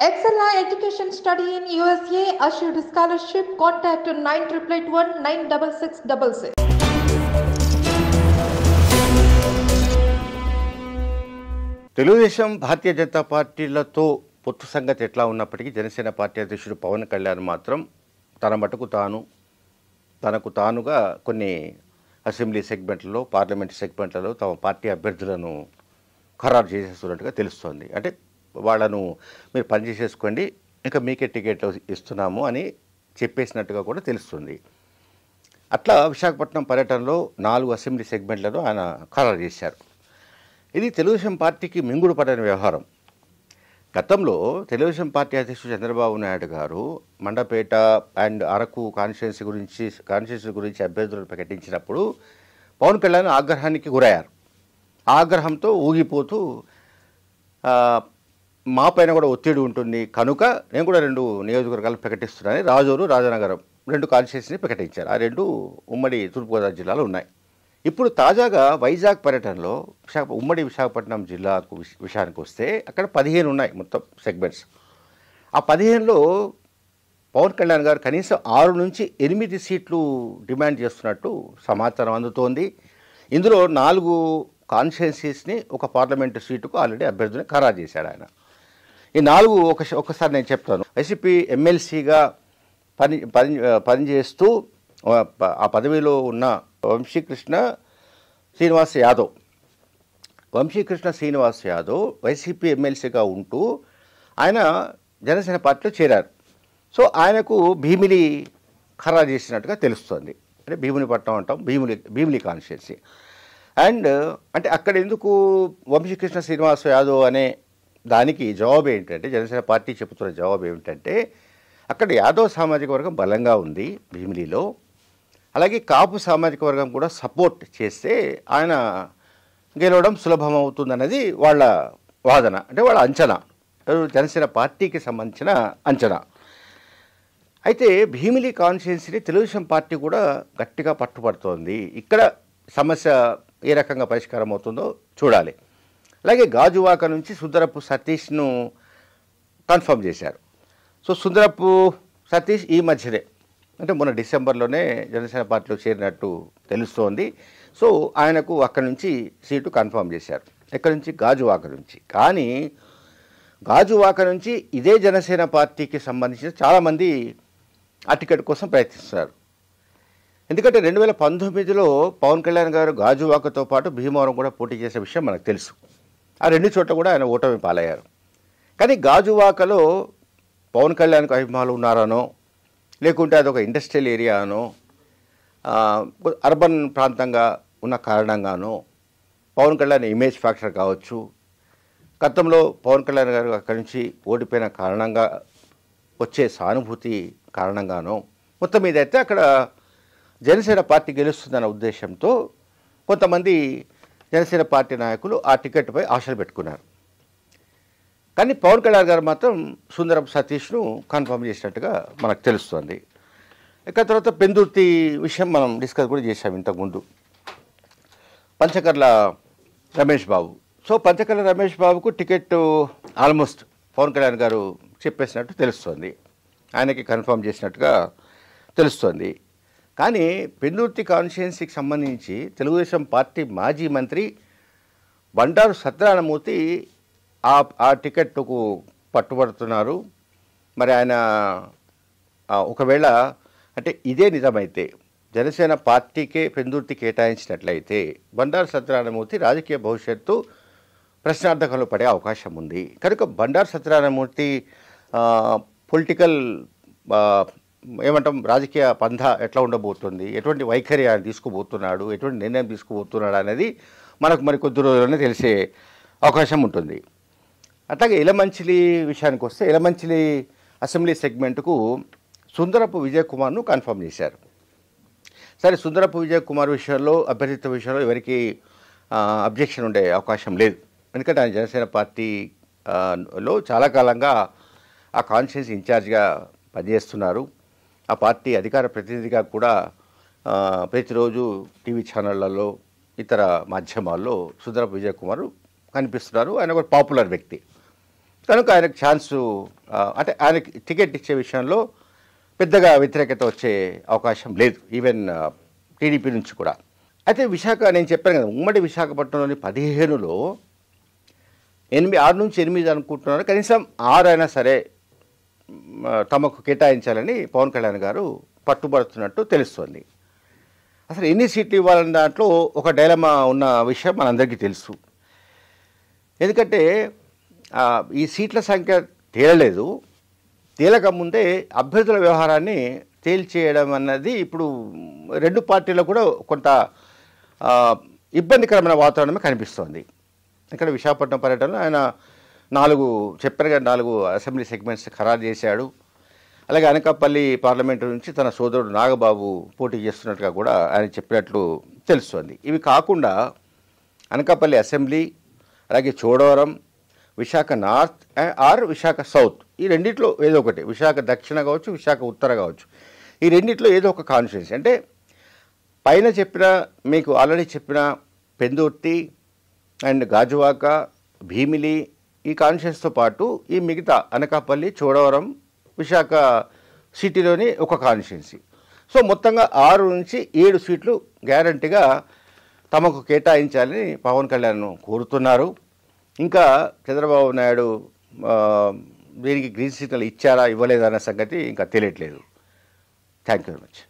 Excella Education Study in USA assured scholarship. Contact 9881 96666. Telugu Desam Bharatiya Janata పార్టీలతో పొత్తు సంగతి ఎట్లా ఉన్నప్పటికీ జనసేన పార్టీ అధ్యక్షుడు పవన్ కళ్యాణ్ మాత్రం తన మటుకు తాను తనకు తానుగా కొన్ని అసెంబ్లీ సెగ్మెంట్లలో పార్లమెంట్ సెగ్మెంట్లలో తమ పార్టీ అభ్యర్థులను ఖరారు చేసేస్తున్నట్టుగా తెలుస్తోంది అంటే వాళ్ళను మీరు పనిచేసేసుకోండి ఇంకా మీకే టికెట్ ఇస్తున్నాము అని చెప్పేసినట్టుగా కూడా తెలుస్తుంది. అట్లా విశాఖపట్నం పర్యటనలో నాలుగు అసెంబ్లీ సెగ్మెంట్లను ఆయన ఖరారు చేశారు. ఇది తెలుగుదేశం పార్టీకి మింగుడు పడిన వ్యవహారం. గతంలో తెలుగుదేశం పార్టీ అధ్యక్షుడు చంద్రబాబు నాయుడు గారు మండపేట అండ్ అరకు కాన్స్టిట్యున్సీ గురించి కాన్స్టిట్యున్సీ గురించి అభ్యర్థులను ప్రకటించినప్పుడు పవన్ కళ్యాణ్ ఆగ్రహానికి గురయ్యారు. ఆగ్రహంతో ఊగిపోతూ మా పైన కూడా ఒత్తిడి ఉంటుంది. కనుక నేను కూడా రెండు నియోజకవర్గాలు ప్రకటిస్తున్నాను రాజూరు రాజనగరం రెండు కాన్స్టిట్యున్సీని ప్రకటించారు. ఆ రెండు ఉమ్మడి తూర్పుగోదావరి జిల్లాలో ఉన్నాయి. ఇప్పుడు తాజాగా వైజాగ్ పర్యటనలో విశాఖ ఉమ్మడి విశాఖపట్నం జిల్లాకు విషయానికి వస్తే అక్కడ పదిహేను ఉన్నాయి మొత్తం సెగ్మెంట్స్. ఆ పదిహేనులో పవన్ కళ్యాణ్ గారు కనీసం ఆరు నుంచి ఎనిమిది సీట్లు డిమాండ్ చేస్తున్నట్టు సమాచారం అందుతోంది. ఇందులో నాలుగు కాన్స్టిట్యున్సీస్ని ఒక పార్లమెంటు సీటుకు ఆల్రెడీ అభ్యర్థిని ఖరారు చేశాడు ఆయన. ఈ నాలుగు ఒక ఒకసారి నేను చెప్తాను. వైసీపీ ఎమ్మెల్సీగా పని పని పనిచేస్తూ ఆ ప- ఆ పదవిలో ఉన్న వంశీకృష్ణ శ్రీనివాస్ యాదవ్. వంశీకృష్ణ శ్రీనివాస్ యాదవ్ వైసీపీ ఎమ్మెల్సీగా ఉంటూ ఆయన జనసేన పార్టీలో చేరారు. సో ఆయనకు భీమిలి ఖరారు చేసినట్టుగా తెలుస్తుంది. అంటే భీముని పట్టం అంటాం భీములి భీమిలి కాన్స్టిట్యున్సీ. అండ్ అంటే అక్కడ ఎందుకు వంశీకృష్ణ శ్రీనివాస్ యాదవ్ అనే దానికి జవాబు ఏంటంటే జనసేన పార్టీ చెబుతున్న జవాబు ఏమిటంటే అక్కడ యాదవ్ సామాజిక వర్గం బలంగా ఉంది భీమిలిలో. అలాగే కాపు సామాజిక వర్గం కూడా సపోర్ట్ చేస్తే ఆయన గెలవడం సులభం అవుతుందన్నది వాళ్ళ వాదన అంటే వాళ్ళ అంచనా. జనసేన పార్టీకి సంబంధించిన అంచనా. అయితే భీమిలి కాన్స్టిట్యున్సీని తెలుగుదేశం పార్టీ కూడా గట్టిగా పట్టుపడుతోంది ఇక్కడ సమస్య ఏ రకంగా పరిష్కారం అవుతుందో చూడాలి. అలాగే గాజువాక నుంచి సుందరపు సతీష్ను కన్ఫర్మ్ చేశారు. సో సుందరపు సతీష్ ఈ మధ్యనే అంటే మొన్న డిసెంబర్లోనే జనసేన పార్టీలో చేరినట్టు తెలుస్తోంది. సో ఆయనకు అక్కడి నుంచి సీటు కన్ఫర్మ్ చేశారు. ఎక్కడి నుంచి? గాజువాక నుంచి. కానీ గాజువాక నుంచి ఇదే జనసేన పార్టీకి సంబంధించిన చాలామంది ఆ టికెట్ కోసం ప్రయత్నిస్తున్నారు. ఎందుకంటే రెండు వేల పంతొమ్మిదిలో పవన్ కళ్యాణ్ గారు గాజువాకతో పాటు భీమవరం కూడా పోటీ చేసే విషయం మనకు తెలుసు. ఆ రెండు చోట్ల కూడా ఆయన ఓటమి పాలయ్యారు. కానీ గాజువాకలో పవన్ కళ్యాణ్కి అభిమానులు ఉన్నారనో లేకుంటే అదొక ఇండస్ట్రియల్ ఏరియా అనో అర్బన్ ప్రాంతంగా ఉన్న కారణంగానో పవన్ కళ్యాణ్ ఇమేజ్ ఫ్యాక్టర్ కావచ్చు. గతంలో పవన్ కళ్యాణ్ గారు అక్కడి నుంచి ఓడిపోయిన కారణంగా వచ్చే సానుభూతి కారణంగానో మొత్తం మీద అయితే అక్కడ జనసేన పార్టీ గెలుస్తుందన్న ఉద్దేశంతో కొంతమంది జనసేన పార్టీ నాయకులు ఆ టికెట్పై ఆశలు పెట్టుకున్నారు. కానీ పవన్ కళ్యాణ్ గారు మాత్రం సుందరం సతీష్ను కన్ఫర్మ్ చేసినట్టుగా మనకు తెలుస్తోంది. ఇక తర్వాత పెందుర్తి విషయం మనం డిస్కస్ కూడా చేశాం ఇంతకుముందు. పంచకర్ల రమేష్ బాబు. సో పంచకర్ల రమేష్ బాబుకు టికెట్ ఆల్మోస్ట్ పవన్ కళ్యాణ్ గారు చెప్పేసినట్టు తెలుస్తోంది. ఆయనకి కన్ఫర్మ్ చేసినట్టుగా తెలుస్తోంది. కానీ పెందుర్తి కాన్స్టిట్యున్సీకి సంబంధించి తెలుగుదేశం పార్టీ మాజీ మంత్రి బండారు సత్యనారాయణమూర్తి ఆ ఆ టికెట్కు పట్టుబడుతున్నారు. మరి ఆయన ఒకవేళ అంటే ఇదే నిజమైతే జనసేన పార్టీకే పెందుర్తి కేటాయించినట్లయితే బండారు సత్యనారాయణమూర్తి రాజకీయ భవిష్యత్తు ప్రశ్నార్థకంలో పడే అవకాశం ఉంది. కనుక బండారు సత్యనారాయణమూర్తి పొలిటికల్ ఏమంటాం రాజకీయ పంధ ఎట్లా ఉండబోతుంది ఎటువంటి వైఖరి ఆయన తీసుకుపోతున్నాడు ఎటువంటి నిర్ణయం తీసుకుపోతున్నాడు అనేది మనకు మరి కొద్ది రోజుల్లోనే తెలిసే అవకాశం ఉంటుంది. అట్లాగే ఇలమంచిలి విషయానికి వస్తే ఇలమంచిలి అసెంబ్లీ సెగ్మెంట్కు సుందరపు విజయ్ కుమార్ను కన్ఫర్మ్ చేశారు. సరే సుందరపు విజయ్ కుమార్ విషయంలో అభ్యర్థిత్వ విషయంలో ఎవరికి అబ్జెక్షన్ ఉండే అవకాశం లేదు. ఎందుకంటే ఆయన జనసేన పార్టీ లో చాలా కాలంగా ఆ కాన్షియన్స్ ఇన్ఛార్జ్గా పనిచేస్తున్నారు. ఆ పార్టీ అధికార ప్రతినిధిగా కూడా ప్రతిరోజు టీవీ ఛానళ్ళలో ఇతర మాధ్యమాల్లో సుధర విజయ్ కుమార్ కనిపిస్తున్నారు. ఆయన ఒక పాపులర్ వ్యక్తి. కనుక ఆయనకు ఛాన్సు అంటే ఆయనకి టికెట్ ఇచ్చే విషయంలో పెద్దగా వ్యతిరేకత వచ్చే అవకాశం లేదు ఈవెన్ టీడీపీ నుంచి కూడా. అయితే విశాఖ నేను చెప్పాను కదా ఉమ్మడి విశాఖపట్నంలోని పదిహేనులో ఎనిమిది ఆరు నుంచి ఎనిమిది అనుకుంటున్నాను. కనీసం ఆరు అయినా సరే తమకు కేటాయించాలని పవన్ కళ్యాణ్ గారు పట్టుబడుతున్నట్టు తెలుస్తోంది. అసలు ఎన్ని సీట్లు ఇవ్వాలన్న దాంట్లో ఒక డైలమా ఉన్న విషయం మనందరికీ తెలుసు. ఎందుకంటే ఈ సీట్ల సంఖ్య తేలలేదు. తేలక ముందే అభ్యర్థుల వ్యవహారాన్ని తేల్చేయడం అన్నది ఇప్పుడు రెండు పార్టీలో కూడా కొంత ఇబ్బందికరమైన వాతావరణమే కనిపిస్తోంది. ఇక్కడ విశాఖపట్నం పర్యటనలో ఆయన నాలుగు చెప్పారు కదా నాలుగు అసెంబ్లీ సెగ్మెంట్స్ ఖరారు చేశాడు. అలాగే అనకాపల్లి పార్లమెంటు నుంచి తన సోదరుడు నాగబాబు పోటీ చేస్తున్నట్టుగా కూడా ఆయన చెప్పినట్లు తెలుస్తోంది. ఇవి కాకుండా అనకాపల్లి అసెంబ్లీ అలాగే Chodavaram Visakha north or Visakha south ఈ రెండిట్లో ఏదో ఒకటి విశాఖ దక్షిణ కావచ్చు విశాఖ ఉత్తర కావచ్చు ఈ రెండిట్లో ఏదో ఒక కాన్స్టిట్యున్సీ. అంటే పైన చెప్పిన మీకు ఆల్రెడీ చెప్పిన పెందుర్తి అండ్ గాజువాక భీమిలి ఈ కాన్షియన్స్తో పాటు ఈ మిగతా అనకాపల్లి చోడవరం విశాఖ సిటీలోని ఒక కాన్స్టిట్యున్సీ సో మొత్తంగా ఆరు నుంచి ఏడు సీట్లు గ్యారంటీగా తమకు కేటాయించాలని పవన్ కళ్యాణ్ కోరుతున్నారు. ఇంకా చంద్రబాబు నాయుడు దీనికి గ్రీన్ సిగ్నల్ ఇచ్చారా ఇవ్వలేదన్న సంగతి ఇంకా తెలియట్లేదు. Thank you very much